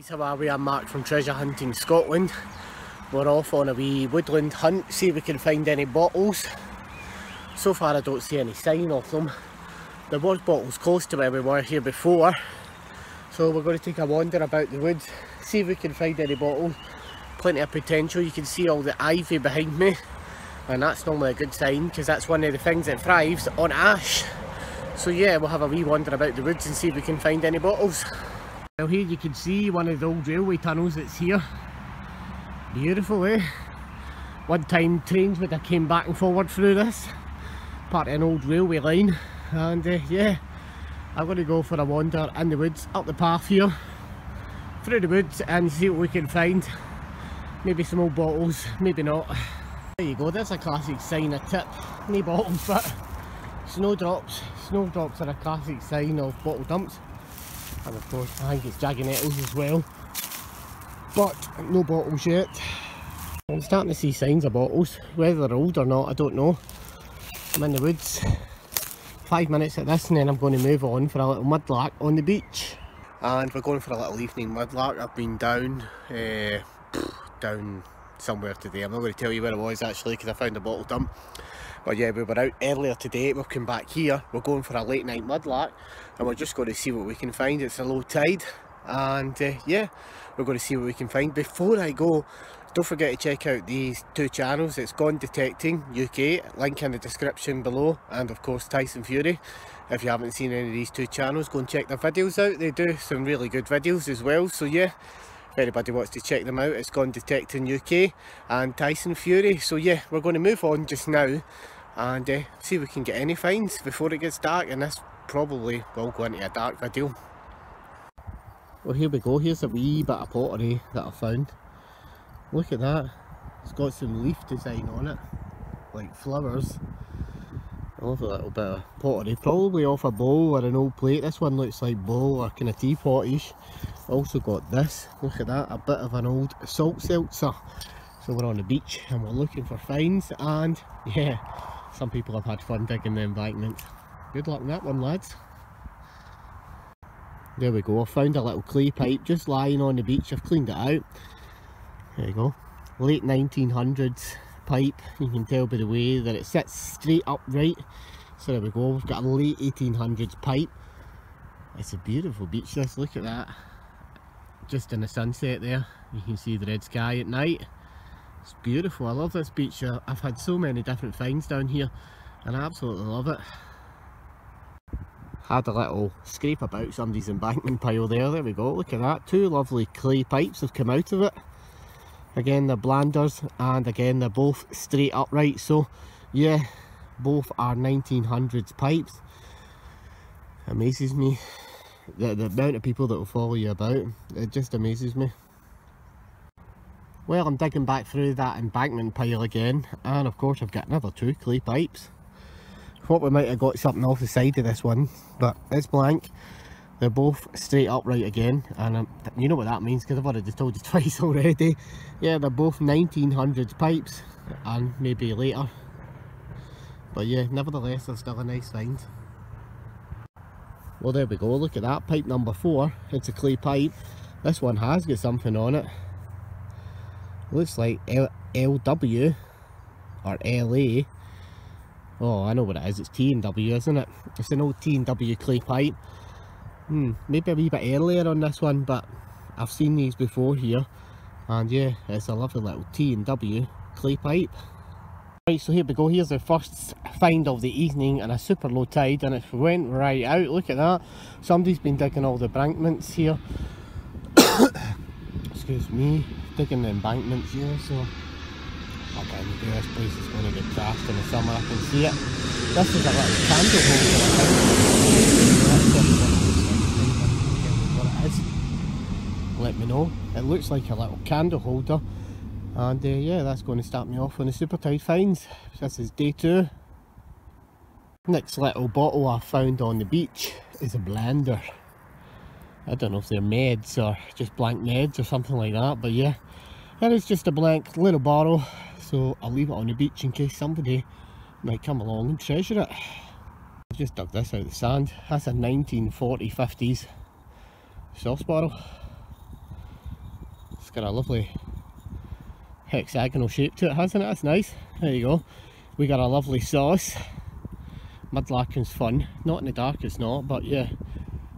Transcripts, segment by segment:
guys, how are we? I'm Mark from Treasure Hunting Scotland. We're off on a wee woodland hunt, see if we can find any bottles. So far I don't see any sign of them. There was bottles close to where we were here before. So we're going to take a wander about the woods, see if we can find any bottles. Plenty of potential, you can see all the ivy behind me. And that's normally a good sign because that's one of the things that thrives on ash. So yeah, we'll have a wee wander about the woods and see if we can find any bottles. Well here you can see one of the old railway tunnels that's here. Beautiful eh? One time trains would have came back and forward through this. Part of an old railway line. And uh, yeah, I'm going to go for a wander in the woods, up the path here. Through the woods and see what we can find. Maybe some old bottles, maybe not. There you go, there's a classic sign, a tip. No bottles but snowdrops. Snowdrops are a classic sign of bottle dumps and of course I think it's Jagged as well. But no bottles yet. I'm starting to see signs of bottles. Whether they're old or not I don't know. I'm in the woods. Five minutes at this and then I'm going to move on for a little mudlark on the beach. And we're going for a little evening mudlark I've been down uh, down somewhere today. I'm not going to tell you where it was actually because I found a bottle dump but yeah, we were out earlier today, we've come back here, we're going for a late night mudlark and we're just going to see what we can find. It's a low tide and uh, yeah, we're going to see what we can find. Before I go, don't forget to check out these two channels. It's Gone Detecting UK, link in the description below and of course Tyson Fury. If you haven't seen any of these two channels, go and check their videos out. They do some really good videos as well, so yeah if anybody wants to check them out it's Gone Detecting UK and Tyson Fury. So yeah we're going to move on just now and uh, see if we can get any finds before it gets dark and this probably will go into a dark video. Well here we go. Here's a wee bit of pottery that I found. Look at that. It's got some leaf design on it like flowers. I love a little bit of pottery, probably off a bowl or an old plate. This one looks like bowl or kind of teapotish. Also got this, look at that, a bit of an old salt seltzer. So we're on the beach and we're looking for finds and yeah, some people have had fun digging the embankment. Good luck on that one lads. There we go, I found a little clay pipe just lying on the beach, I've cleaned it out. There you go, late 1900s pipe. You can tell by the way that it sits straight upright so there we go. We've got a late 1800s pipe. It's a beautiful beach this. Look at that just in the sunset there. You can see the red sky at night. It's beautiful. I love this beach. I've had so many different finds down here and I absolutely love it. Had a little scrape about somebody's embankment pile there. There we go. Look at that. Two lovely clay pipes have come out of it. Again they're blanders and again they're both straight upright. So yeah both are 1900s pipes. Amazes me the, the amount of people that will follow you about it just amazes me well I'm digging back through that embankment pile again and of course I've got another two clay pipes thought we might have got something off the side of this one but it's blank they're both straight upright again, and um, you know what that means because I've already told you twice already. Yeah, they're both 1900s pipes, and maybe later. But yeah, nevertheless, they're still a nice find. Well, there we go. Look at that pipe number four. It's a clay pipe. This one has got something on it. Looks like L LW or LA. Oh, I know what it is. It's T and W, isn't it? It's an old T and W clay pipe. Hmm, maybe a wee bit earlier on this one, but I've seen these before here. And yeah, it's a lovely little T and W clay pipe. Right, so here we go. Here's the first find of the evening and a super low tide and it went right out. Look at that. Somebody's been digging all the embankments here. Excuse me. Digging the embankments here, so oh, again, this place is going to get trashed in the summer. I can see it. This is a little candle holder, let me know. It looks like a little candle holder and uh, yeah that's going to start me off on the super tide finds. This is day two. Next little bottle I found on the beach is a blender. I don't know if they're meds or just blank meds or something like that but yeah that is just a blank little bottle so I'll leave it on the beach in case somebody might come along and treasure it. I've just dug this out of the sand. That's a 1940 50s sauce bottle It's got a lovely hexagonal shape to it, hasn't it? That's nice. There you go. We got a lovely sauce. Mudlarkin's fun. Not in the dark, it's not, but yeah,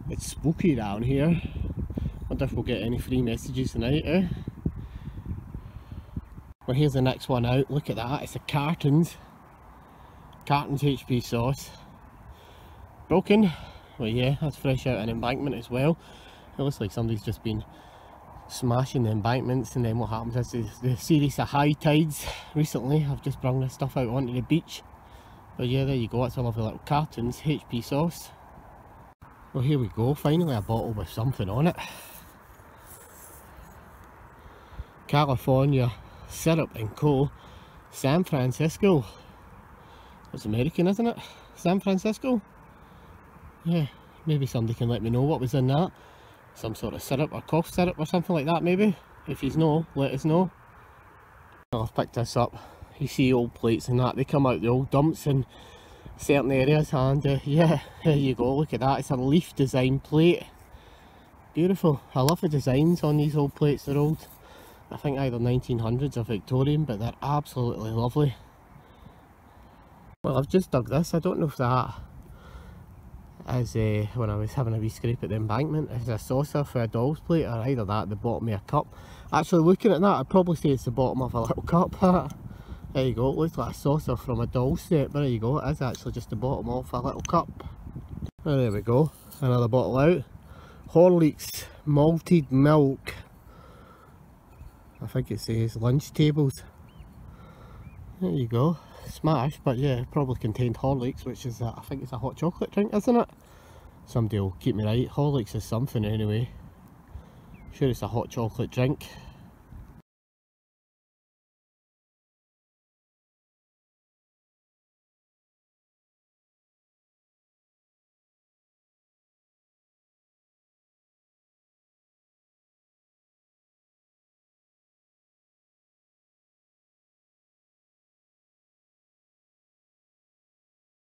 it's spooky down here. Wonder if we'll get any free messages tonight, eh? Well, here's the next one out. Look at that. It's a Garton's. Garton's HP sauce. Broken. Well, yeah, that's fresh out an embankment as well. It looks like somebody's just been smashing the embankments and then what happens is the, the series of high tides recently I've just brought this stuff out onto the beach. But yeah there you go it's a lovely little Garton's HP sauce. Well here we go finally a bottle with something on it. California syrup and co San Francisco. It's American isn't it? San Francisco? Yeah maybe somebody can let me know what was in that some sort of syrup or cough syrup or something like that maybe. If he's know let us know. I've picked this up. You see old plates and that they come out the old dumps in certain areas and uh, yeah there you go look at that it's a leaf design plate. Beautiful. I love the designs on these old plates they're old. I think either 1900s or Victorian but they're absolutely lovely. Well I've just dug this I don't know if that as uh, when I was having a wee scrape at the embankment as a saucer for a doll's plate or either that at the bottom of a cup. Actually looking at that I'd probably say it's the bottom of a little cup. there you go, it looks like a saucer from a doll set but there you go, it is actually just the bottom of a little cup. Well, there we go, another bottle out. Horlicks malted milk. I think it says lunch tables. There you go smash but yeah probably contained Horlicks which is a, I think it's a hot chocolate drink isn't it? Somebody will keep me right. Horlicks is something anyway. Sure it's a hot chocolate drink